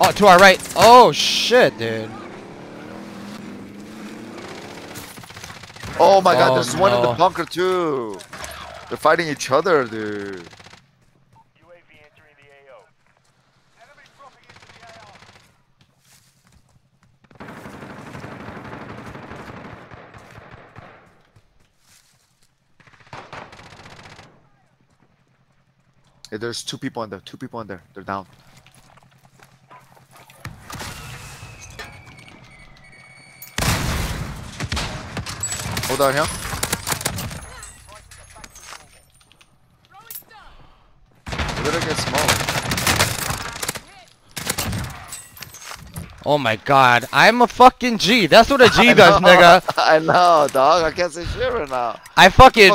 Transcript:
Oh, to our right. Oh shit, dude. Oh my god, Oh, there's one in the no. bunker too. They're fighting each other, dude. UAV entering the AO. Enemy dropping into the AO. Hey, there's two people in there. Two people in there. They're down. Hold on, here. They're gonna get smoked. Oh my god. I'm a fucking G. That's what a G I does, know, nigga. I know, dog. I can't say shit right now. I fucking.